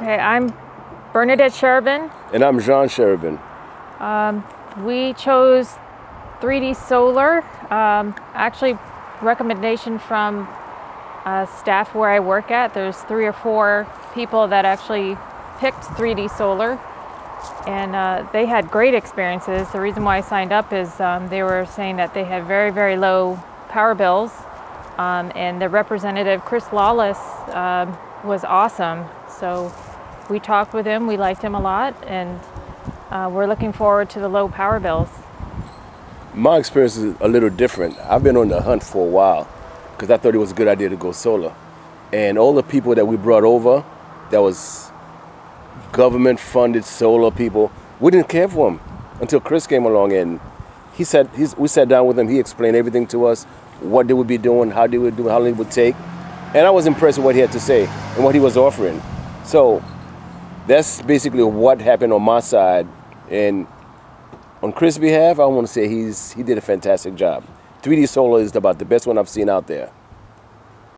Okay, I'm Bernadette Shervin. And I'm Jean Shervin. Um, we chose 3D Solar, um, actually recommendation from uh, staff where I work at. There's three or four people that actually picked 3D Solar and uh, they had great experiences. The reason why I signed up is um, they were saying that they had very, very low power bills um, and the representative, Chris Lawless, um, was awesome. So we talked with him, we liked him a lot, and uh, we're looking forward to the low power bills. My experience is a little different. I've been on the hunt for a while because I thought it was a good idea to go solar. And all the people that we brought over, that was government funded solar people, we didn't care for them until Chris came along and he said, we sat down with him, he explained everything to us, what they would be doing, how they would do, it, how long it would take. And I was impressed with what he had to say and what he was offering. So that's basically what happened on my side. And on Chris' behalf, I want to say he's he did a fantastic job. 3D Solar is about the best one I've seen out there.